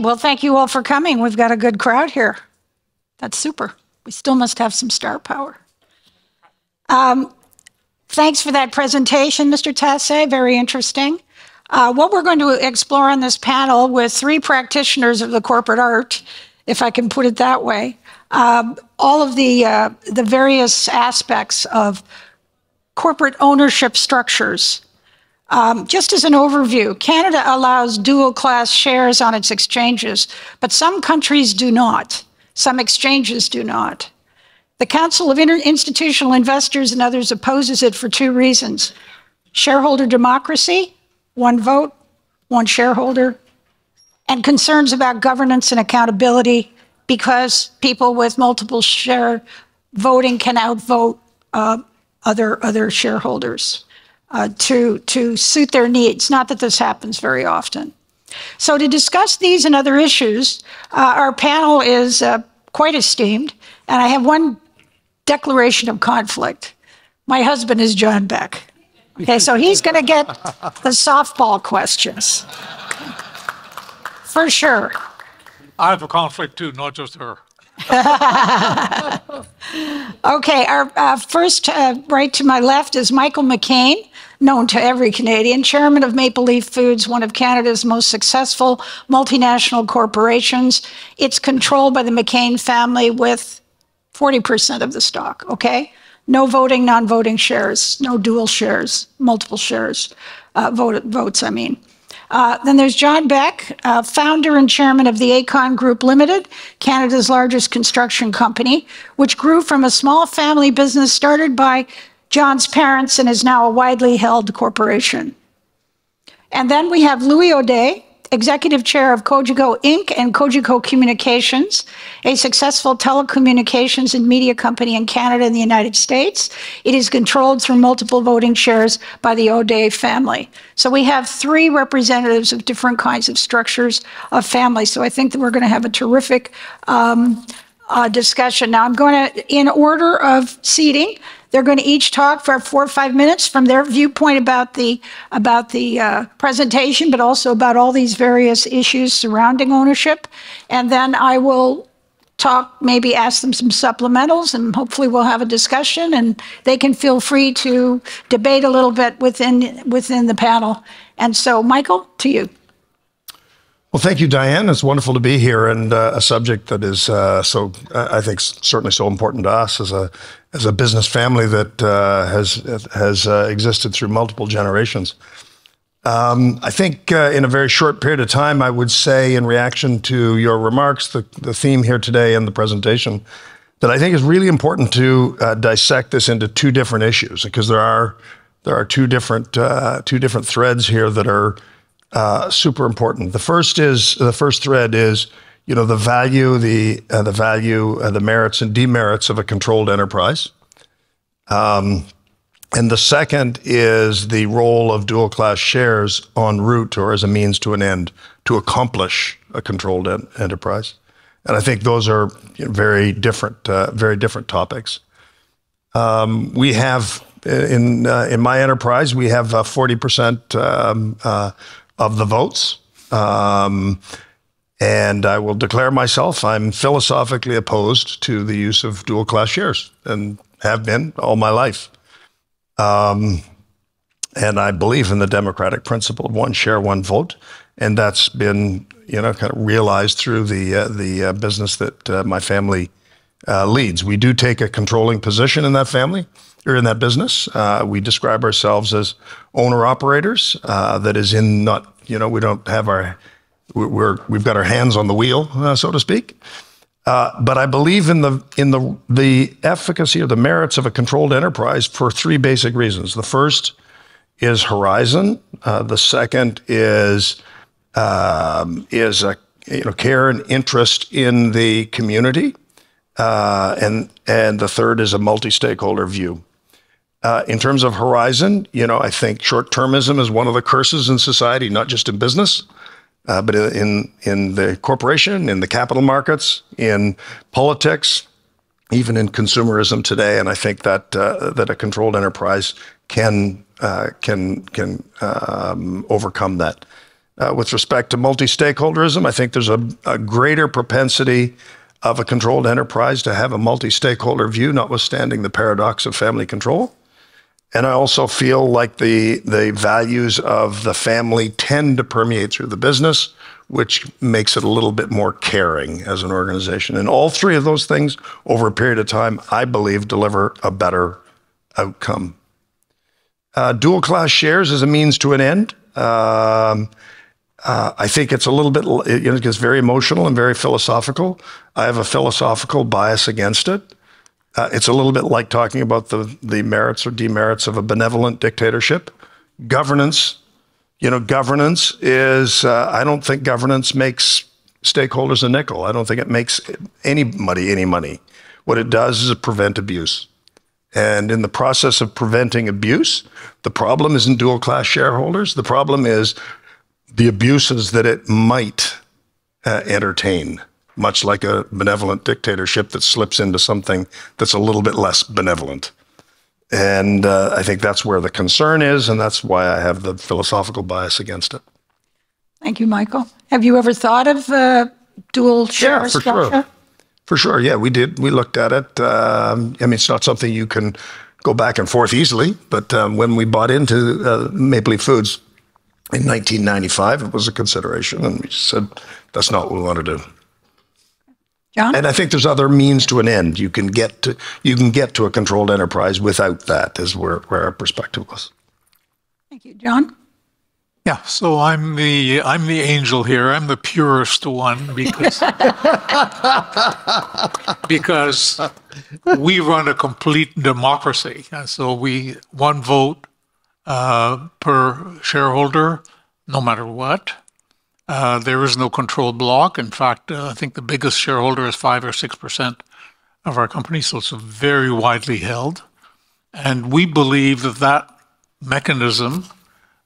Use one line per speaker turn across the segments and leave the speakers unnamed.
well, thank you all for coming. We've got a good crowd here. That's super. We still must have some star power. Um, thanks for that presentation, Mr. Tassé. Very interesting. Uh, what we're going to explore on this panel with three practitioners of the corporate art, if I can put it that way, um, all of the uh, the various aspects of corporate ownership structures. Um, just as an overview, Canada allows dual class shares on its exchanges, but some countries do not. Some exchanges do not. The Council of Inter Institutional Investors and others opposes it for two reasons shareholder democracy, one vote, one shareholder, and concerns about governance and accountability because people with multiple share voting can outvote uh, other, other shareholders uh, to, to suit their needs. Not that this happens very often. So, to discuss these and other issues, uh, our panel is uh, quite esteemed, and I have one declaration of conflict. My husband is John Beck. Okay, so he's going to get the softball questions. For sure.
I have a conflict too, not just her.
okay, our uh, first uh, right to my left is Michael McCain, known to every Canadian, chairman of Maple Leaf Foods, one of Canada's most successful multinational corporations. It's controlled by the McCain family with 40% of the stock, okay? No voting, non voting shares, no dual shares, multiple shares, uh, vote, votes, I mean. Uh, then there's John Beck, uh, founder and chairman of the Aecon Group Limited, Canada's largest construction company, which grew from a small family business started by John's parents and is now a widely held corporation. And then we have Louis Audet, executive chair of Cogeco Inc. and Cogeco Communications, a successful telecommunications and media company in Canada and the United States. It is controlled through multiple voting shares by the Audet family. So we have three representatives of different kinds of structures of families. So I think that we're going to have a terrific um, uh, discussion. Now I'm going to, in order of seating, they're going to each talk for four or five minutes from their viewpoint about the about the uh, presentation, but also about all these various issues surrounding ownership. And then I will talk, maybe ask them some supplementals, and hopefully we'll have a discussion. And they can feel free to debate a little bit within within the panel. And so, Michael, to you.
Well, thank you, Diane. It's wonderful to be here, and uh, a subject that is uh, so, I think, certainly so important to us as a as a business family that uh, has has uh, existed through multiple generations. Um, I think uh, in a very short period of time, I would say, in reaction to your remarks, the the theme here today and the presentation, that I think is really important to uh, dissect this into two different issues because there are there are two different two different threads here that are uh, super important. The first is the first thread is you know the value, the uh, the value, uh, the merits and demerits of a controlled enterprise. Um, and the second is the role of dual class shares en route or as a means to an end to accomplish a controlled en- enterprise. And I think those are very different, uh, very different topics. Um, we have in uh, in my enterprise, we have uh, forty percent um, uh, of the votes. Um, and I will declare myself, I'm philosophically opposed to the use of dual class shares and have been all my life. Um, and I believe in the democratic principle of one share, one vote. And that's been, you know, kind of realized through the, uh, the uh, business that uh, my family uh, leads. We do take a controlling position in that family or in that business. Uh, we describe ourselves as owner operators. Uh, that is in not you know we don't have our we're we've got our hands on the wheel, uh, so to speak. Uh, but I believe in the in the the efficacy or the merits of a controlled enterprise for three basic reasons. The first is horizon. Uh, the second is um, is a you know care and interest in the community, uh, and and the third is a multi-stakeholder view. Uh, in terms of horizon, you know, I think short-termism is one of the curses in society, not just in business, uh, but in in the corporation, in the capital markets, in politics, even in consumerism today. And I think that uh, that a controlled enterprise can uh, can can um, overcome that. Uh, with respect to multi stakeholderism, I think there's a, a greater propensity of a controlled enterprise to have a multi stakeholder view, notwithstanding the paradox of family control. And I also feel like the, the values of the family tend to permeate through the business, which makes it a little bit more caring as an organization. And all three of those things over a period of time, I believe, deliver a better outcome. Uh, dual class shares is a means to an end. Um, uh, I think it's a little bit, you know, it gets very emotional and very philosophical. I have a philosophical bias against it. Uh, it's a little bit like talking about the, the merits or demerits of a benevolent dictatorship. Governance, you know, governance is, uh, I don't think governance makes stakeholders a nickel. I don't think it makes anybody any money. What it does is it prevent abuse. And in the process of preventing abuse, the problem isn't dual class shareholders. The problem is the abuses that it might uh, entertain much like a benevolent dictatorship that slips into something that's a little bit less benevolent. And uh, I think that's where the concern is, and that's why I have the philosophical bias against it.
Thank you, Michael. Have you ever thought of uh, dual share
yeah, for
structure?
Sure. For sure, yeah, we did. We looked at it. Um, I mean, it's not something you can go back and forth easily, but um, when we bought into uh, Maple Leaf Foods in 1995, it was a consideration, and we said that's not what we want to do.
John?
And I think there's other means to an end. You can get to you can get to a controlled enterprise without that. Is where where our perspective was.
Thank you, John.
Yeah, so I'm the I'm the angel here. I'm the purest one because because we run a complete democracy, and so we one vote uh, per shareholder, no matter what. Uh, there is no controlled block. In fact, uh, I think the biggest shareholder is five or six percent of our company, so it's very widely held. And we believe that that mechanism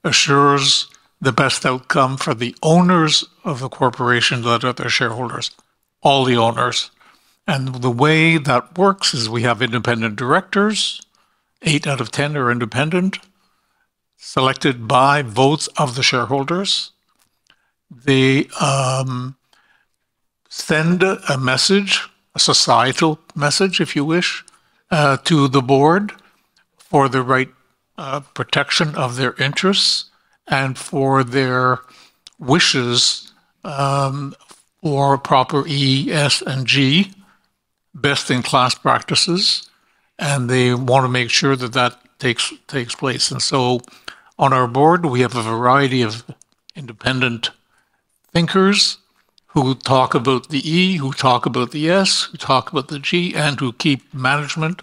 assures the best outcome for the owners of the corporation that are their shareholders, all the owners. And the way that works is we have independent directors, eight out of 10 are independent, selected by votes of the shareholders they um, send a message, a societal message, if you wish, uh, to the board for the right uh, protection of their interests and for their wishes um, for proper E, S, and G, best in class practices, and they want to make sure that that takes takes place. And so, on our board, we have a variety of independent thinkers who talk about the E, who talk about the S, who talk about the G, and who keep management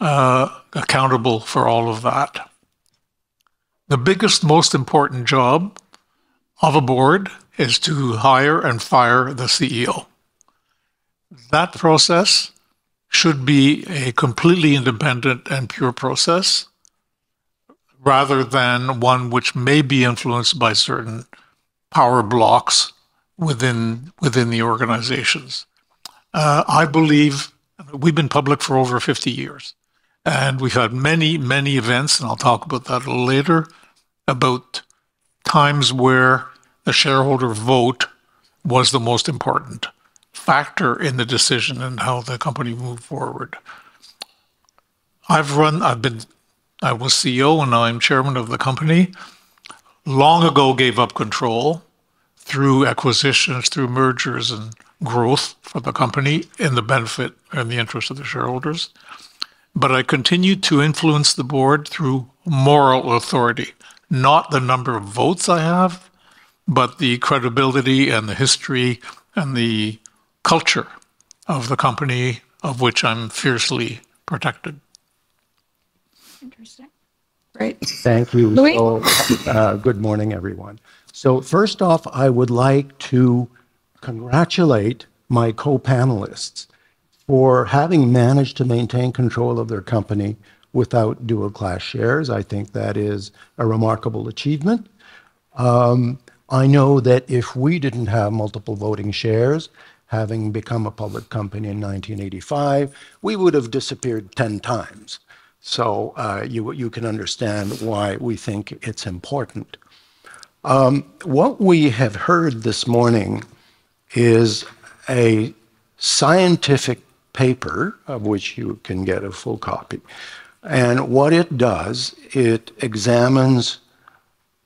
uh, accountable for all of that. The biggest, most important job of a board is to hire and fire the CEO. That process should be a completely independent and pure process rather than one which may be influenced by certain power blocks within within the organizations. Uh, I believe we've been public for over 50 years, and we've had many many events, and I'll talk about that later, about times where the shareholder vote was the most important factor in the decision and how the company moved forward. I've run, I've been, I was CEO and now I'm chairman of the company long ago gave up control through acquisitions, through mergers and growth for the company in the benefit and the interest of the shareholders. But I continue to influence the board through moral authority, not the number of votes I have, but the credibility and the history and the culture of the company of which I'm fiercely protected.
Interesting. Great.
Thank you.
Louis?
So, uh, good morning, everyone. So, first off, I would like to congratulate my co panelists for having managed to maintain control of their company without dual class shares. I think that is a remarkable achievement. Um, I know that if we didn't have multiple voting shares, having become a public company in 1985, we would have disappeared 10 times. So uh, you, you can understand why we think it's important. Um, what we have heard this morning is a scientific paper of which you can get a full copy. And what it does, it examines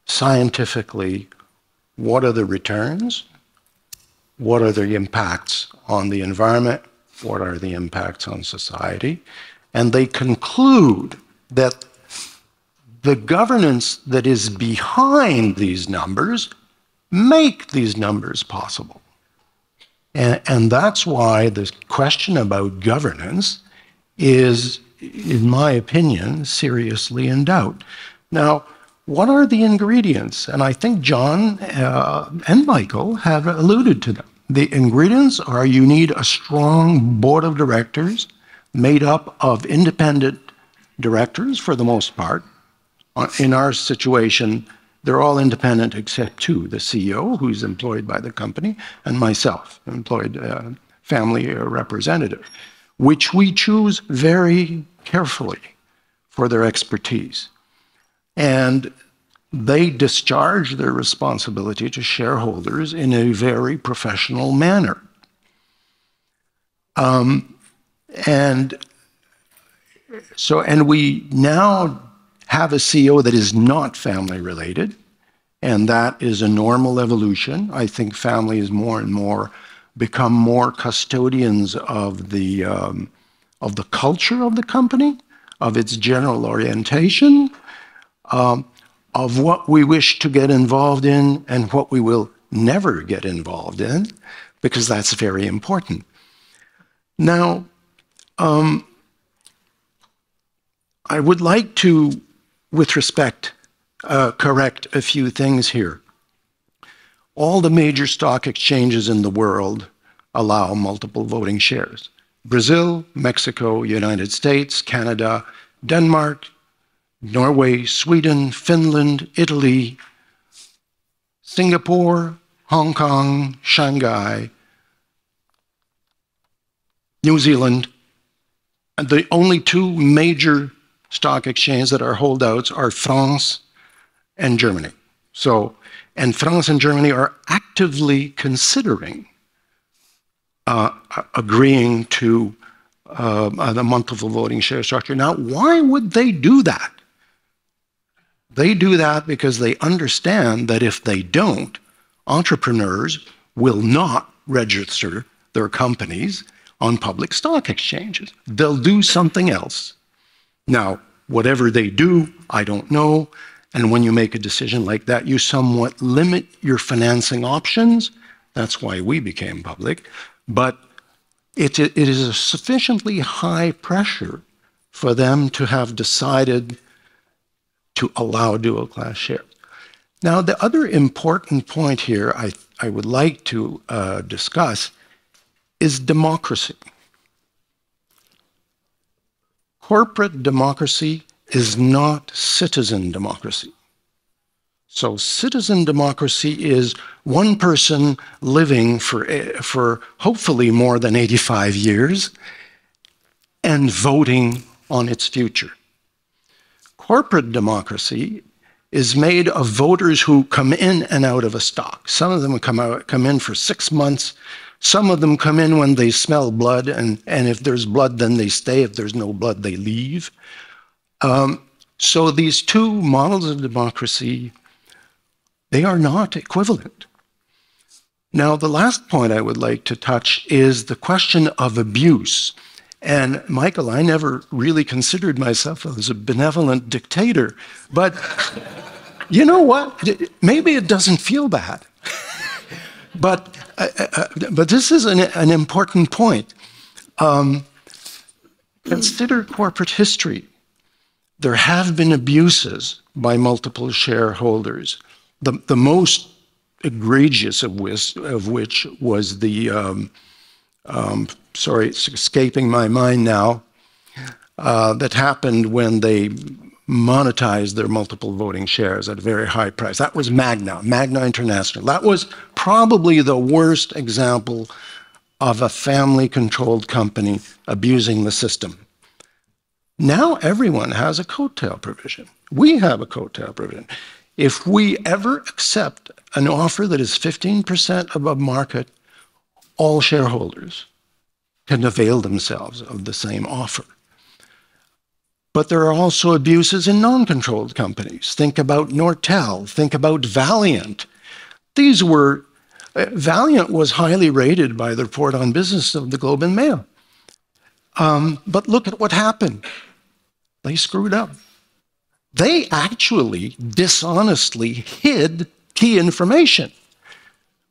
scientifically what are the returns, what are the impacts on the environment, what are the impacts on society, and they conclude that the governance that is behind these numbers make these numbers possible. And, and that's why the question about governance is, in my opinion, seriously in doubt. Now, what are the ingredients? And I think John uh, and Michael have alluded to them. The ingredients are you need a strong board of directors made up of independent directors for the most part. Uh, in our situation, they're all independent except two the CEO, who's employed by the company, and myself, employed uh, family representative, which we choose very carefully for their expertise. And they discharge their responsibility to shareholders in a very professional manner. Um, and so, and we now have a CEO that is not family related, and that is a normal evolution. I think families more and more become more custodians of the um, of the culture of the company, of its general orientation, um, of what we wish to get involved in and what we will never get involved in, because that's very important. Now, um, I would like to, with respect, uh, correct a few things here. All the major stock exchanges in the world allow multiple voting shares. Brazil, Mexico, United States, Canada, Denmark, Norway, Sweden, Finland, Italy, Singapore, Hong Kong, Shanghai, New Zealand. The only two major stock exchanges that are holdouts are France and Germany. So, and France and Germany are actively considering uh, agreeing to uh, the multiple voting share structure. Now, why would they do that? They do that because they understand that if they don't, entrepreneurs will not register their companies on public stock exchanges. They'll do something else. Now, whatever they do, I don't know. And when you make a decision like that, you somewhat limit your financing options. That's why we became public. But it, it is a sufficiently high pressure for them to have decided to allow dual class shares. Now, the other important point here I, I would like to uh, discuss is democracy. Corporate democracy is not citizen democracy. So, citizen democracy is one person living for, eh, for hopefully more than 85 years and voting on its future. Corporate democracy is made of voters who come in and out of a stock. Some of them come, out, come in for six months. Some of them come in when they smell blood, and, and if there's blood, then they stay. If there's no blood, they leave. Um, so these two models of democracy, they are not equivalent. Now, the last point I would like to touch is the question of abuse. And Michael, I never really considered myself as a benevolent dictator, but you know what? Maybe it doesn't feel bad. but, but this is an, an important point. Um, consider corporate history. There have been abuses by multiple shareholders. The, the most egregious of which, of which was the um, um, sorry, it's escaping my mind now, uh, that happened when they monetized their multiple voting shares at a very high price. That was Magna, Magna International. That was probably the worst example of a family controlled company abusing the system. Now everyone has a coattail provision. We have a coattail provision. If we ever accept an offer that is 15% above market, all shareholders can avail themselves of the same offer. But there are also abuses in non controlled companies. Think about Nortel, think about Valeant. These were, uh, Valeant was highly rated by the report on business of the Globe and Mail. Um, but look at what happened. They screwed up. They actually dishonestly hid key information.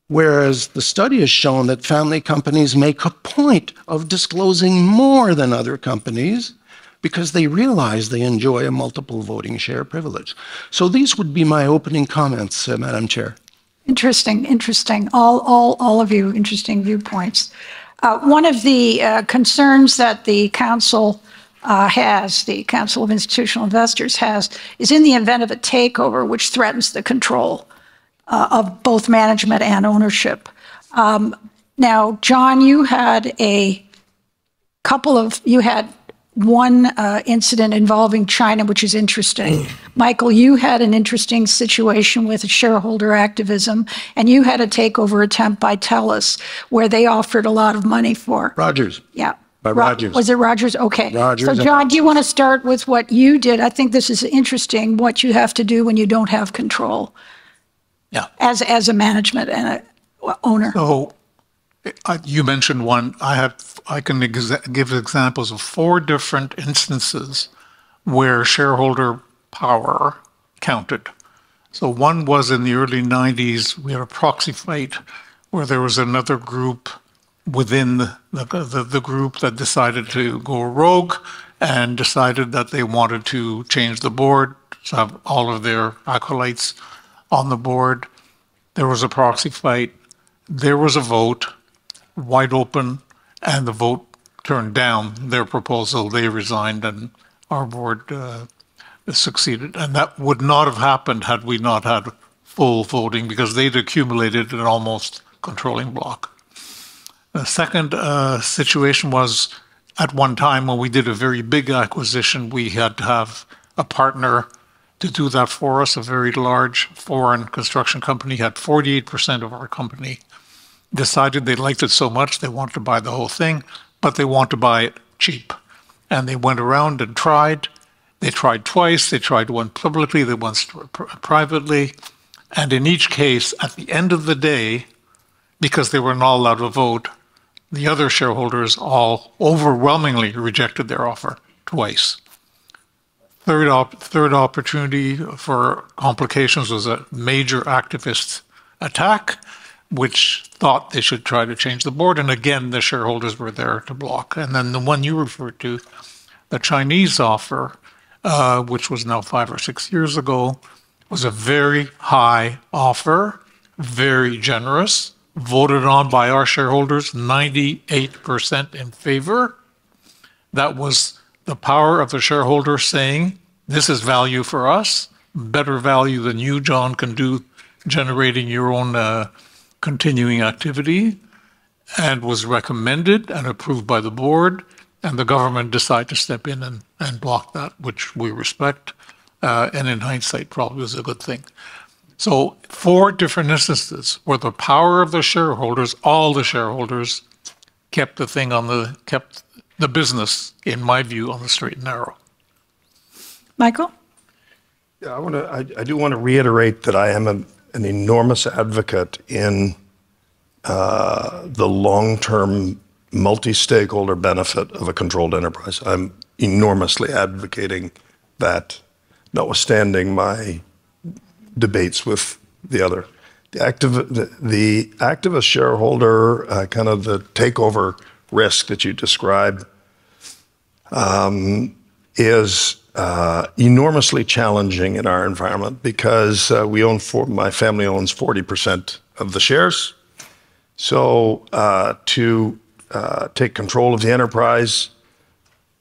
Whereas the study has shown that family companies make a point of disclosing more than other companies because they realize they enjoy a multiple voting share privilege. So these would be my opening comments, uh, Madam Chair.
Interesting, interesting. All, all, all of you, interesting viewpoints. Uh, one of the uh, concerns that the council uh, has, the Council of Institutional Investors has, is in the event of a takeover which threatens the control uh, of both management and ownership. Um, now, John, you had a couple of, you had one uh, incident involving China, which is interesting. Michael, you had an interesting situation with shareholder activism, and you had a takeover attempt by TELUS where they offered a lot of money for.
Rogers.
Yeah.
By
Ro-
Rogers.
Was it Rogers? Okay.
Rogers
So, John, do you want to start with what you did? I think this is interesting what you have to do when you don't have control
Yeah.
as as a management and a owner.
So you mentioned one. I have. I can give examples of four different instances where shareholder power counted. So one was in the early 90s. We had a proxy fight where there was another group within the, the, the group that decided to go rogue and decided that they wanted to change the board, to have all of their acolytes on the board. There was a proxy fight. There was a vote, wide open, and the vote turned down their proposal. They resigned, and our board uh, succeeded. And that would not have happened had we not had full voting because they'd accumulated an almost controlling block. The second uh, situation was at one time when we did a very big acquisition, we had to have a partner to do that for us. A very large foreign construction company had 48% of our company. Decided they liked it so much they wanted to buy the whole thing, but they want to buy it cheap. And they went around and tried. They tried twice. They tried one publicly, they once privately. And in each case, at the end of the day, because they were not allowed to vote, the other shareholders all overwhelmingly rejected their offer twice. Third, op- third opportunity for complications was a major activist attack, which thought they should try to change the board. And again, the shareholders were there to block. And then the one you referred to, the Chinese offer, uh, which was now five or six years ago, was a very high offer, very generous, voted on by our shareholders, 98% in favor. That was the power of the shareholder saying, this is value for us, better value than you, John, can do generating your own uh, continuing activity, and was recommended and approved by the board. And the government decided to step in and, and block that, which we respect. Uh, and in hindsight, probably was a good thing. So, four different instances where the power of the shareholders, all the shareholders, kept the thing on the kept the business, in my view, on the straight and narrow.
Michael?
Yeah, I want to. I, I do want to reiterate that I am a, an enormous advocate in uh, the long-term multi-stakeholder benefit of a controlled enterprise. I'm enormously advocating that, notwithstanding my debates with the other. The active, the, the activist shareholder, uh, kind of the takeover risk that you describe, um, is uh, enormously challenging in our environment because uh, we own four, my family owns 40% of the shares. So uh, to uh, take control of the enterprise,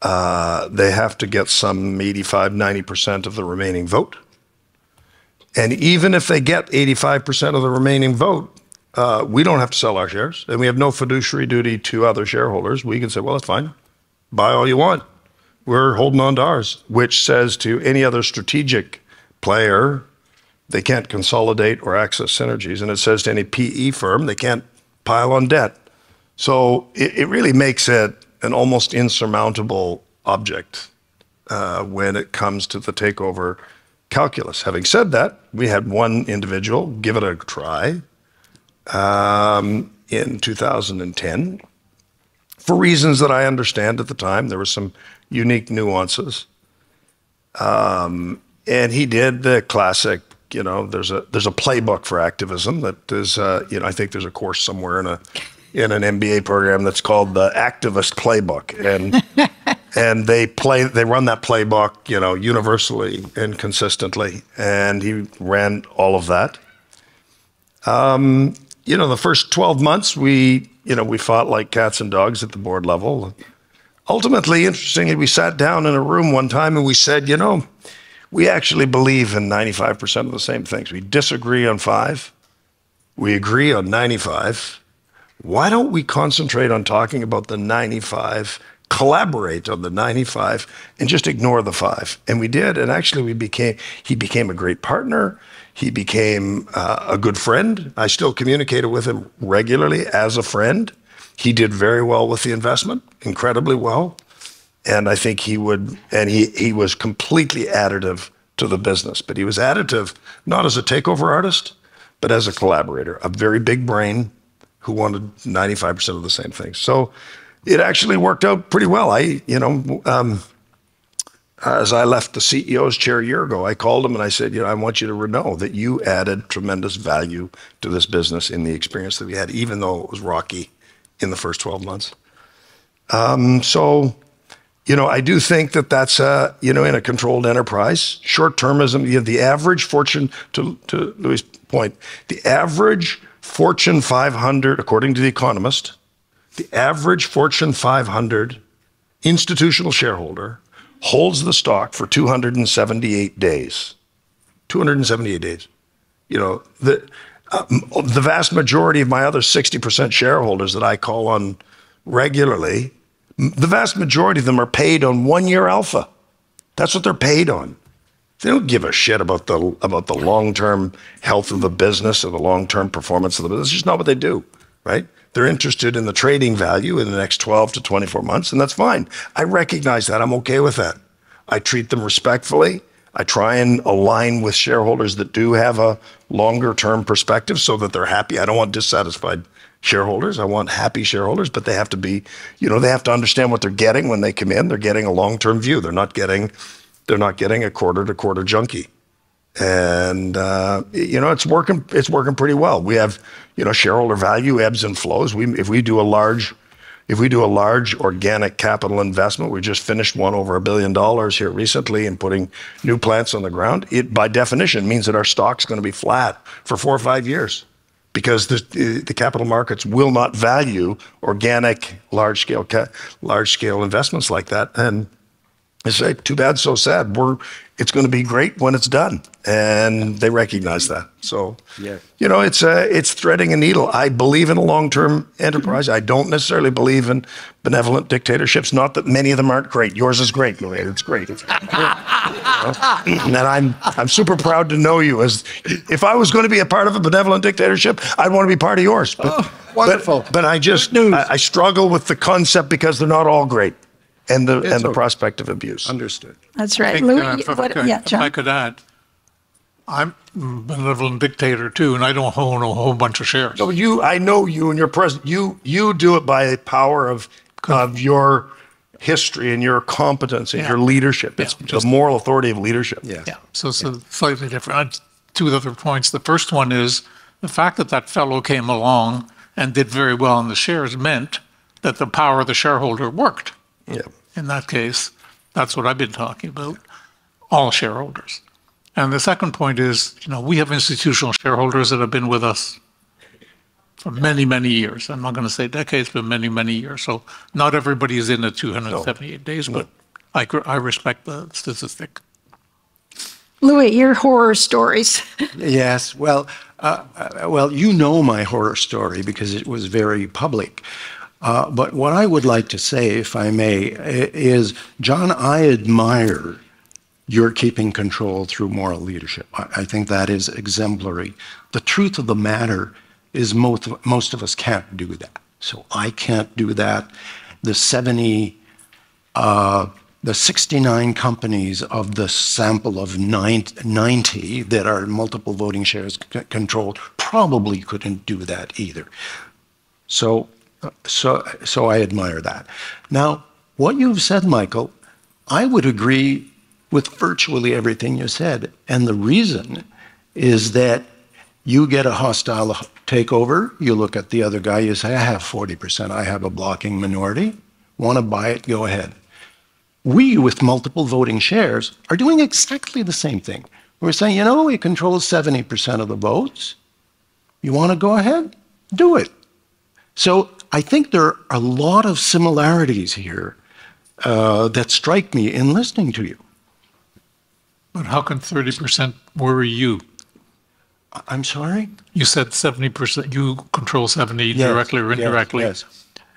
uh, they have to get some 85, 90% of the remaining vote. And even if they get 85% of the remaining vote, we don't have to sell our shares, and we have no fiduciary duty to other shareholders. We can say, well, that's fine, buy all you want. We're holding on to ours, which says to any other strategic player they can't consolidate or access synergies. And it says to any PE firm, they can't pile on debt. So it, it really makes it an almost insurmountable object uh, when it comes to the takeover calculus. Having said that, we had one individual give it a try um, in 2010 for reasons that I understand at the time. There were some unique nuances. Um, and he did the classic, you know, there's a there's a playbook for activism that is, uh, you know, I think there's a course somewhere in a in an MBA program that's called the Activist Playbook, and and they play they run that playbook, you know, universally and consistently, and he ran all of that. Um, you know, the first 12 months, we, you know, we fought like cats and dogs at the board level. Ultimately, interestingly, we sat down in a room one time and we said, you know, we actually believe in 95% of the same things. We disagree on five, we agree on 95. Why don't we concentrate on talking about the 95, collaborate on the 95, and just ignore the five? And we did. And actually, we became, he became a great partner. He became uh, a good friend. I still communicated with him regularly as a friend. He did very well with the investment, incredibly well. And I think he would, and he, he was completely additive to the business. But he was additive not as a takeover artist, but as a collaborator, a very big brain who wanted 95% of the same things. So it actually worked out pretty well. I, you know, um, as I left the CEO's chair a year ago, I called him and I said, you know, I want you to know that you added tremendous value to this business in the experience that we had, even though it was rocky in the first 12 months. Um, so, you know, I do think that that's, uh, you know, in a controlled enterprise, short termism, you have the average fortune, to, to Louis' point, the average Fortune 500, according to The Economist, the average Fortune 500 institutional shareholder holds the stock for 278 days. 278 days. You know, the, uh, the vast majority of my other 60% shareholders that I call on regularly, the vast majority of them are paid on one year alpha. That's what they're paid on. They don't give a shit about the about the long term health of the business or the long term performance of the business. It's just not what they do, right? They're interested in the trading value in the next 12 to 24 months, and that's fine. I recognize that. I'm okay with that. I treat them respectfully. I try and align with shareholders that do have a longer term perspective so that they're happy. I don't want dissatisfied shareholders. I want happy shareholders, but they have to be, you know, they have to understand what they're getting when they come in. They're getting a long term view. They're not getting, they're not getting a quarter to quarter junkie and uh, you know it's working it's working pretty well we have you know shareholder value ebbs and flows we if we do a large if we do a large organic capital investment we just finished one over a billion dollars here recently and putting new plants on the ground. It by definition means that our stock's going to be flat for four or five years because the, the capital markets will not value organic large scale large scale investments like that. And I say, too bad, so sad. We're, it's going to be great when it's done, and they recognize that. So, yeah. you know, it's uh, it's threading a needle. I believe in a long-term enterprise. I don't necessarily believe in benevolent dictatorships. Not that many of them aren't great. Yours is great, Louis. It's great. It's great. and I'm I'm super proud to know you. As if I was going to be a part of a benevolent dictatorship, I'd want to be part of yours. But,
oh, wonderful.
But, but I just I, I struggle with the concept because they're not all great and the and the okay. prospect of abuse.
Understood.
That's right. Think, Louis, uh,
if, what, I, yeah, if I could add, I'm a benevolent dictator too, and I don't own a whole bunch of shares.
No, you, I know you and your president. You you do it by the power of of your history and your competence and yeah. your leadership. It's yeah, the moral authority of leadership.
Yeah. Yeah. So it's yeah. slightly different. Two other points. The first one is the fact that that fellow came along and did very well in the shares meant that the power of the shareholder worked.
Yeah.
In that case, that's what I've been talking about, all shareholders. And the second point is, you know, we have institutional shareholders that have been with us for many, many years. I'm not going to say decades, but many, many years. So not everybody is in the 278 no. days, but no. I, I respect the statistic.
Louis, your horror stories.
yes, well, uh, uh, well, you know my horror story because it was very public. Uh, but what I would like to say, if I may, is John, I admire you're keeping control through moral leadership. I, I think that is exemplary. The truth of the matter is most, most of us can't do that. So I can't do that. The 70, uh, the 69 companies of the sample of 90 that are multiple voting shares controlled probably couldn't do that either. So, so, so I admire that. Now, what you've said, Michael, I would agree with virtually everything you said. And the reason is that you get a hostile takeover, you look at the other guy, you say, I have 40%, I have a blocking minority. Want to buy it? Go ahead. We, with multiple voting shares, are doing exactly the same thing. We're saying, you know, we control 70% of the votes. You want to go ahead? Do it. So I think there are a lot of similarities here uh, that strike me in listening to you.
But how can 30% worry you?
I'm sorry?
You said 70%, you control 70
Yes,
directly or
yes,
indirectly.
yes.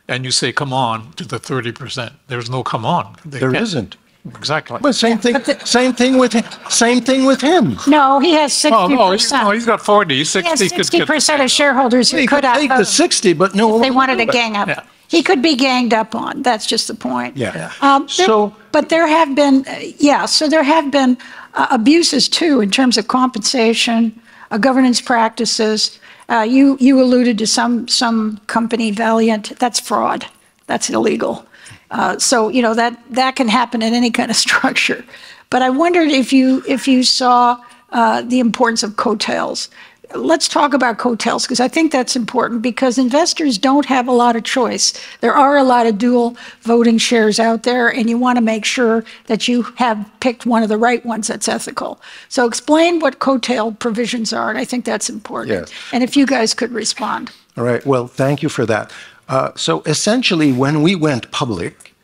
And you say, come on, to the 30%. There's no come on. They
There not
Exactly.
But same thing. same thing with him. Same thing with him.
No, he has 60%.
Oh, no, he's, no, he's got 40. 60 could get.
60% of shareholders who
He
could
could
have
take the 60, but no.
They wanted
would
to gang up.
Yeah.
He could be ganged up on. That's just the point.
Yeah.
Um, there-
So-
but there have been, uh, yeah, so there have been uh, abuses too in terms of compensation, uh, governance practices. Uh, you you alluded to some some company Valeant. That's fraud. That's illegal. Uh, so you know that that can happen in any kind of structure. But I wondered if you if you saw uh, the importance of coattails. Let's talk about coattails because I think that's important because investors don't have a lot of choice. There are a lot of dual voting shares out there, and you want to make sure that you have picked one of the right ones that's ethical. So explain what coattail provisions are, and I think that's important.
Yes.
And if you guys could respond.
All right. Well, thank you for that. Uh, so essentially, when we went public,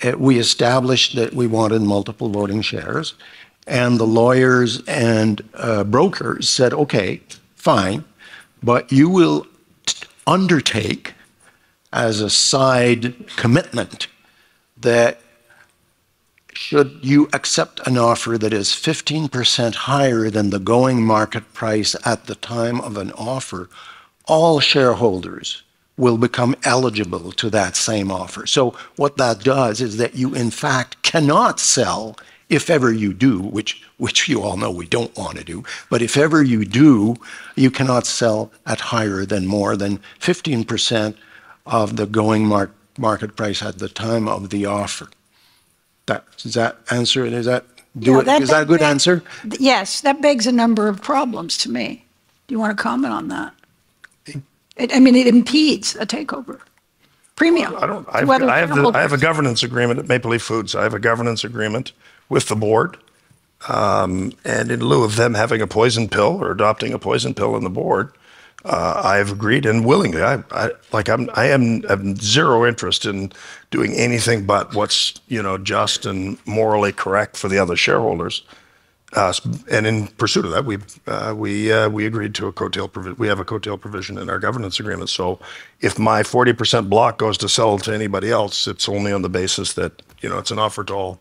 eh, we established that we wanted multiple voting shares, and the lawyers and uh, brokers said, "Okay, fine, but you will undertake as a side commitment that." Should you accept an offer that is 15% higher than the going market price at the time of an offer, all shareholders will become eligible to that same offer. So what that does is that you in fact cannot sell if ever you do, which which you all know we don't want to do, but if ever you do, you cannot sell at higher than more than 15% of the going mar- market price at the time of the offer. That does that answer it? Is that do
Yeah,
it?
that-
Is that a good answer?
Yes, that begs a number of problems to me. Do you want to comment on that? It, I mean, it impedes a takeover. Premium.
I don't. I've, I have the, I have a governance agreement at Maple Leaf Foods. I have a governance agreement with the board, um, and in lieu of them having a poison pill or adopting a poison pill in the board, uh, I have agreed and willingly. I, I like. I'm. I am. Have zero interest in doing anything but what's you know just and morally correct for the other shareholders. Uh, and in pursuit of that, we uh, we uh, we agreed to a coattail provision. We have a coattail provision in our governance agreement. So, if my forty percent block goes to sell to anybody else, it's only on the basis that you know it's an offer to all.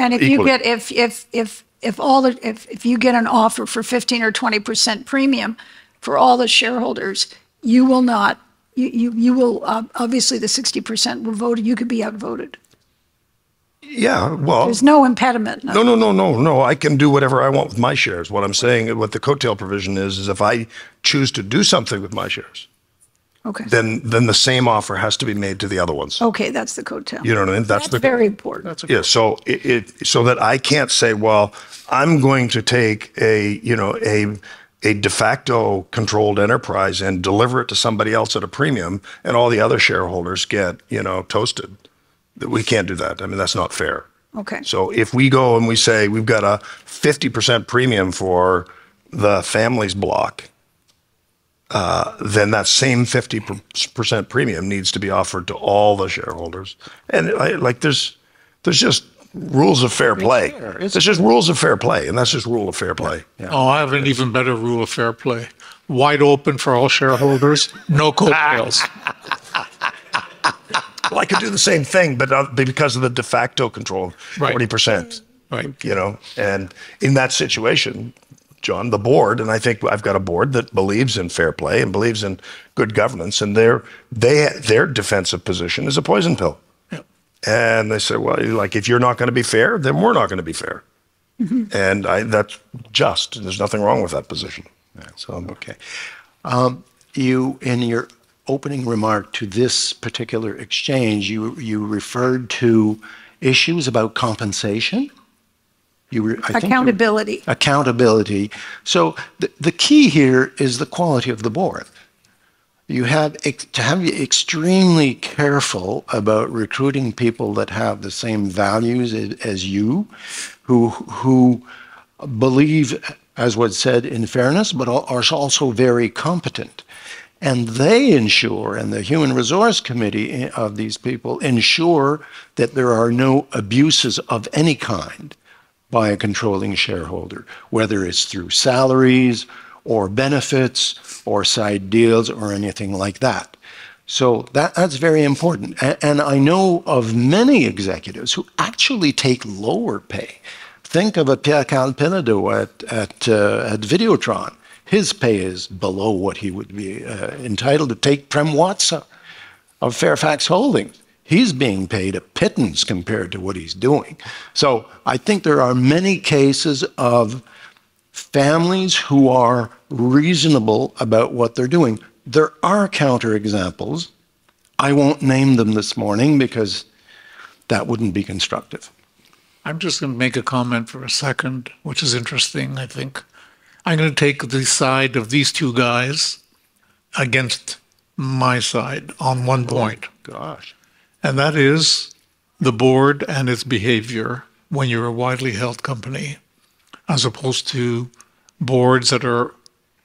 And if you get, if, if, if, if all the, if, if you get an offer for 15 or 20% premium for all the shareholders, you will not, you, you, you will, uh, obviously the 60% will vote, you could be outvoted.
Yeah, well,
There's no impediment.
no, no, no, no, no. I can do whatever I want with my shares. What I'm saying, what the coattail provision is, is if I choose to do something with my shares,
Okay.
then then the same offer has to be made to the other ones.
Okay, that's the coattail.
You know what I mean?
That's
the
very important.
That's Yeah, so it, it so that I can't say, well, I'm going to take a you know a a de facto controlled enterprise and deliver it to somebody else at a premium, and all the other shareholders get you know toasted. That we can't do that. I mean, that's not fair.
Okay.
So if we go and we say we've got a 50% premium for the families block, uh, then that same 50% premium needs to be offered to all the shareholders. And I, like there's there's just rules of fair play.
fair. It's
There's just rules of fair play, and that's just rule of fair play.
Oh, I have an even better rule of fair play. Wide open for all shareholders, no coattails.
Well, I could do the same thing, but uh, because of the de facto control,
Right.
forty percent.
Right.
You know, and in that situation, John, the board, and I think I've got a board that believes in fair play and believes in good governance, and their they their defensive position is a poison pill.
Yep.
And they say, well, like if you're not going to be fair, then we're not going to be fair. And I, that's just. There's nothing wrong with that position. Yeah. So I'm
Okay. Um, you, in your opening remark to this particular exchange, you, you referred to issues about compensation. You re, I think you-
Accountability.
accountability. So the, the key here is the quality of the board. You have to have be extremely careful about recruiting people that have the same values as, as you, who who believe, as was said, in fairness, but are also very competent. And they ensure, and the Human Resource Committee of these people ensure that there are no abuses of any kind by a controlling shareholder, whether it's through salaries or benefits or side deals or anything like that. So that, that's very important. And, and I know of many executives who actually take lower pay. Think of a Pierre Karl Péladeau at, at, uh, at Videotron. His pay is below what he would be uh, entitled to take. Prem Watsa of Fairfax Holdings. He's being paid a pittance compared to what he's doing. So I think there are many cases of families who are reasonable about what they're doing. There are counterexamples. I won't name them this morning because that wouldn't be constructive.
I'm just going to make a comment for a second, which is interesting, I think. I'm going to take the side of these two guys against my side on one oh point,
Gosh.
and that is the board and its behavior when you're a widely held company, as opposed to boards that are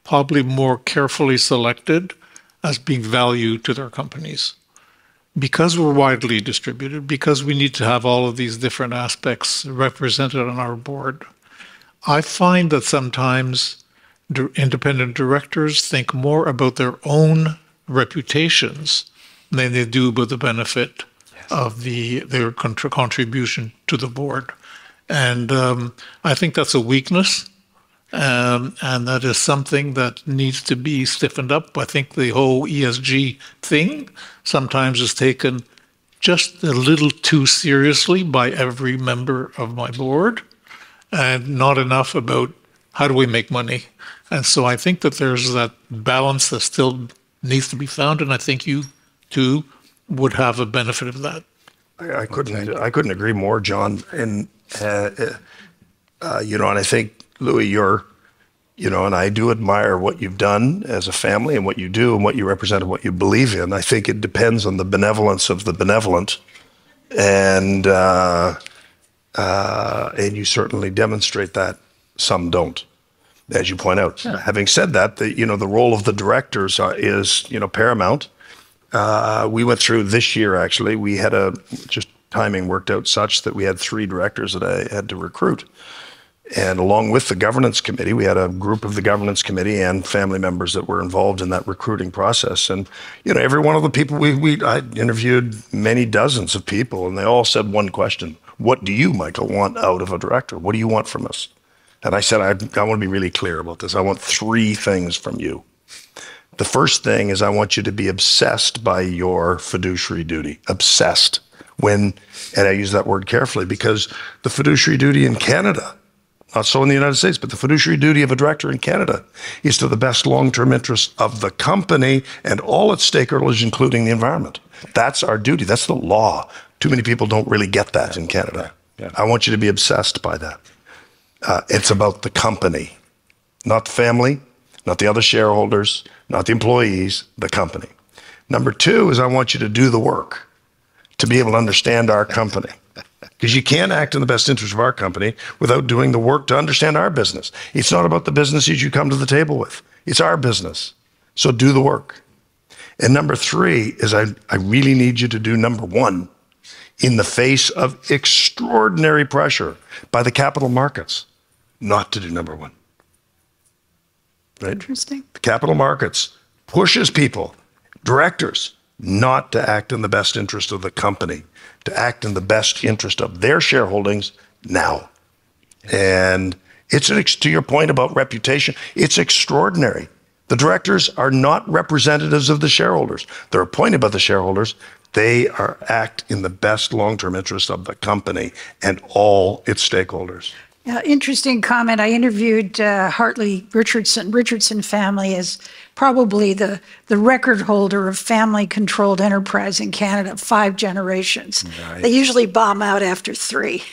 probably more carefully selected as being value to their companies because we're widely distributed, because we need to have all of these different aspects represented on our board, I find that sometimes independent directors think more about their own reputations than they do about the benefit of the their contr- contribution to the board. And um, I think that's a weakness. Um, and that is something that needs to be stiffened up. I think the whole ESG thing sometimes is taken just a little too seriously by every member of my board and not enough about how do we make money. And so I think that there's that balance that still needs to be found. And I think you too would have a benefit of that.
I, I couldn't I couldn't agree more, John. And uh, uh, you know, and I think Louis, you're you know, and I do admire what you've done as a family and what you do and what you represent and what you believe in. I think it depends on the benevolence of the benevolent, and uh, uh, and you certainly demonstrate that. Some don't, as you point out. Having said that, the you know the role of the directors uh, is you know paramount. Uh, we went through this year actually. We had a just timing worked out such that we had three directors that I had to recruit. And along with the governance committee, we had a group of the governance committee and family members that were involved in that recruiting process. And you know, every one of the people we, we I interviewed many dozens of people, and they all said one question: "What do you, Michael, want out of a director? What do you want from us?" And I said, I, I want to be really clear about this. I want three things from you. The first thing is I want you to be obsessed by your fiduciary duty. Obsessed. When, and I use that word carefully because the fiduciary duty in Canada, not so in the United States, but the fiduciary duty of a director in Canada is to the best long term interests of the company and all its stakeholders, including the environment. That's our duty. That's the law. Too many people don't really get that in Canada. I want you to be obsessed by that. Uh, it's about the company, not the family, not the other shareholders, not the employees, the company. Number two is I want you to do the work to be able to understand our company. Because you can't act in the best interest of our company without doing the work to understand our business. It's not about the businesses you come to the table with, it's our business. So do the work. And number three is I, I really need you to do number one in the face of extraordinary pressure by the capital markets, not to do number one. Right?
Interesting.
The capital markets pushes people, directors, not to act in the best interest of the company, to act in the best interest of their shareholdings now. And it's an, ex- to your point about reputation, it's extraordinary. The directors are not representatives of the shareholders. They're appointed by the shareholders. They are act in the best long-term interest of the company and all its stakeholders.
Uh, interesting comment. I interviewed uh, Hartley Richardson. Richardson family is probably the, the record holder of family controlled enterprise in Canada, five generations. They usually bomb out after three.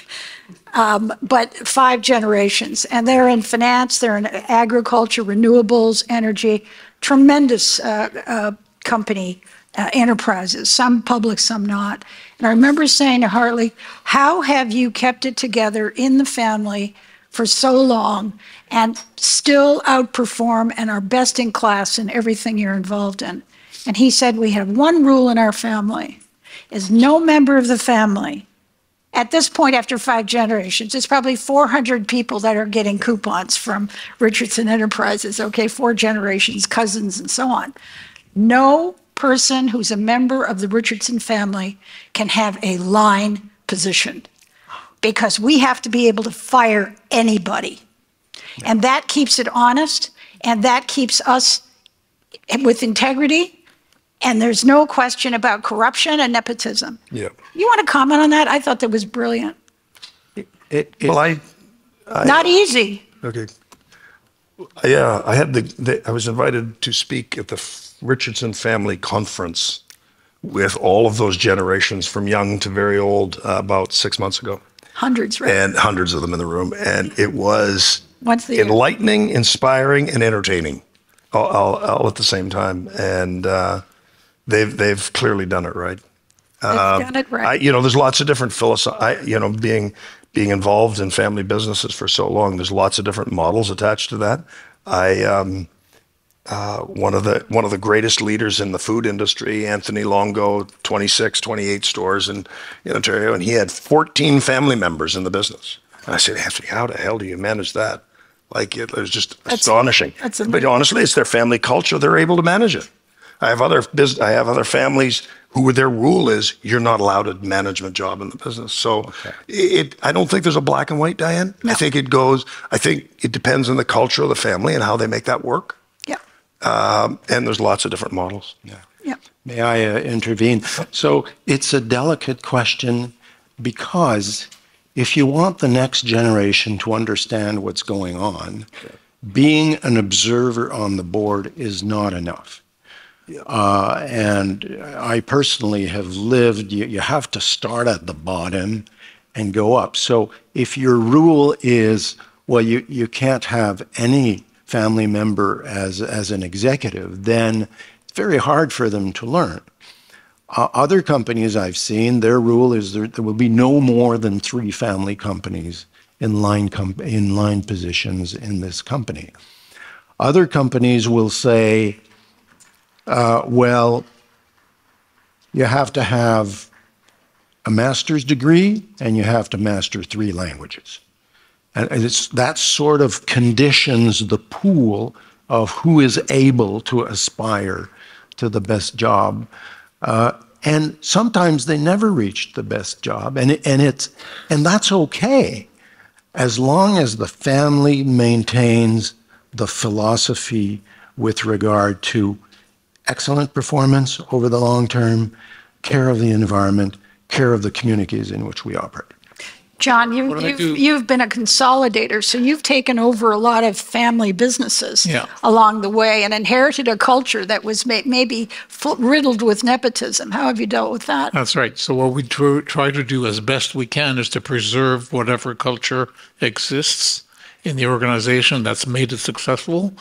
Um, but five generations. And they're in finance, they're in agriculture, renewables, energy, tremendous uh, uh, company uh, enterprises, some public, some not. And I remember saying to Hartley, How have you kept it together in the family for so long and still outperform and are best in class in everything you're involved in? And he said, We have one rule in our family is no member of the family at this point, after five generations, it's probably 400 people that are getting coupons from Richardson Enterprises, okay, four generations, cousins, and so on. No person who's a member of the Richardson family can have a line position because we have to be able to fire anybody. And that keeps it honest, and that keeps us with integrity and there's no question about corruption and nepotism.
Yeah.
You want to comment on that? I thought that was brilliant.
It, it,
Well, I,
Not easy.
okay. Yeah, I had the, the, I was invited to speak at the F- Richardson Family Conference with all of those generations from young to very old uh, about six months ago.
Hundreds, right?
and hundreds of them in the room. And it was
Once a year.
enlightening, inspiring, and entertaining all, all, all at the same time. And uh, they've they've clearly done it right.
They've done it
I,
right.
you know, there's lots of different philosophy. You know, being being involved in family businesses for so long, there's lots of different models attached to that. I um, uh, one of the one of the greatest leaders in the food industry, Anthony Longo, 26, 28 stores in, in Ontario, and he had 14 family members in the business. And I said, Anthony, how the hell do you manage that? Like it was just astonishing.
that's
but honestly, it's their family culture. They're able to manage it. I have other business. I have other families who their rule is you're not allowed a management job in the business. So it. I don't think there's a black and white, Diane. I think it goes. I think it depends on the culture of the family and how they make that work.
Yeah.
Um, and there's lots of different models.
Yeah.
May I uh, intervene? So it's a delicate question because if you want the next generation to understand what's going on, being an observer on the board is not enough. Uh, and I personally have lived, you, you have to start at the bottom and go up. So if your rule is, well, you, you can't have any family member as, as an executive, then it's very hard for them to learn. Uh, other companies I've seen, their rule is there, there will be no more than three family companies in line, com- in line positions in this company. Other companies will say, uh, well, you have to have a master's degree and you have to master three languages. And it's, that sort of conditions the pool of who is able to aspire to the best job. Uh, and sometimes they never reach the best job, and, and, it's, and that's okay as long as the family maintains the philosophy with regard to excellent performance over the long term, care of the environment, care of the communities in which we operate.
John, you,
have
you've, you've been a consolidator, so you've taken over a lot of family businesses
Yeah.
along the way and inherited a culture that was may, maybe riddled with nepotism. How have you dealt with that?
That's right. So what we tr- try to do as best we can is to preserve whatever culture exists in the organization that's made it successful.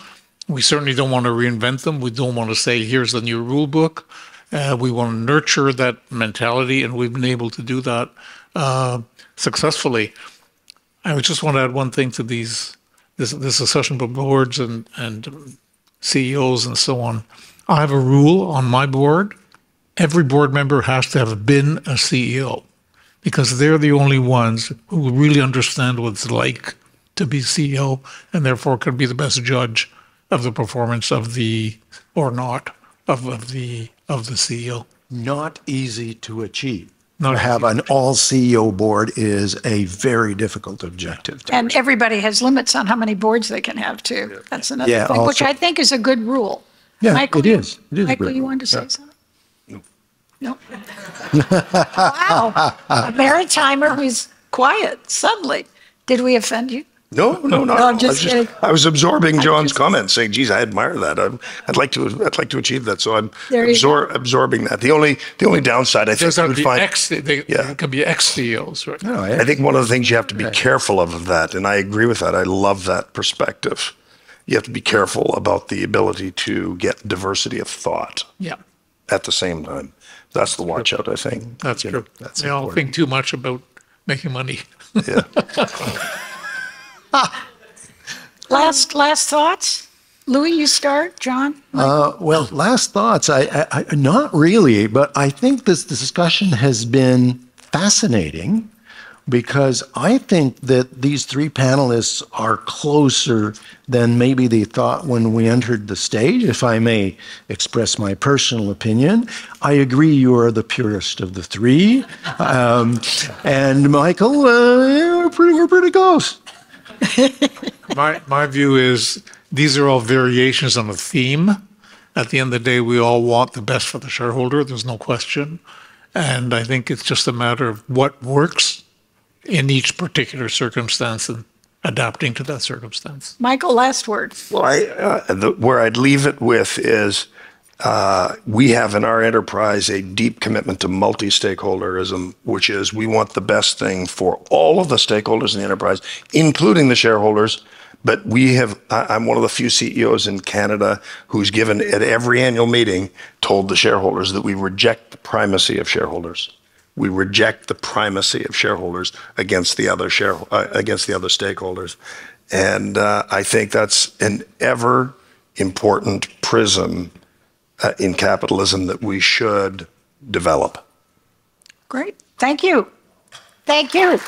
We certainly don't want to reinvent them. We don't want to say, here's the new rule book. Uh, we want to nurture that mentality, and we've been able to do that successfully. I just want to add one thing to these this this of boards and and CEOs and so on. I have a rule on my board every board member has to have been a CEO because they're the only ones who really understand what it's like to be CEO and therefore can be the best judge of the performance of the or not of, of the of the CEO.
Not easy to achieve.
Not
to have an all CEO board is a very difficult objective. to
And everybody has limits on how many boards they can have too. That's another
Yeah,
thing, which I think is a good rule.
Yeah,
Michael,
it
you-
is. It is
Michael, you wanted to say something? No. Wow, a maritimer who's quiet suddenly. Did we offend you?
No, no, no.
No, I'm
I was
just.
I was absorbing John's comments, saying, "Geez, I admire that. I'm, I'd like to. I'd like to achieve that." So I'm absor- absorbing that. The only, the only downside I think
Those
you
are
would
the
find.
ex, they,
Yeah.
they could be ex-CEOs, right?
No,
I think one of the things you have to be careful of that, and I agree with that. I love that perspective. You have to be careful about the ability to get diversity of thought
Yeah,
at the same time. That's the watch out, I think.
that's
You know,
true.
that's
They all think too much about making money.
Yeah.
Last, last thoughts? Louis, you start, John?
Uh, well, last thoughts. I, I, I not really, but I think this discussion has been fascinating because I think that these three panelists are closer than maybe they thought when we entered the stage. If I may express my personal opinion, I agree you are the purest of the three, um, and Michael, uh, we're pretty, we're pretty close.
My, my view is these are all variations on a theme. At the end of the day, we all want the best for the shareholder, there's no question. And I think it's just a matter of what works in each particular circumstance and adapting to that circumstance.
Michael, last word.
Well, I, uh, the, where I'd leave it with is uh, we have in our enterprise a deep commitment to multi stakeholderism, which is we want the best thing for all of the stakeholders in the enterprise, including the shareholders. But we have, I- I'm one of the few CEOs in Canada who's given at every annual meeting told the shareholders that we reject the primacy of shareholders. We reject the primacy of shareholders against the other share, uh, against the other stakeholders. And uh, I think that's an ever important prism uh, in capitalism that we should develop.
Great. Thank you. Thank you.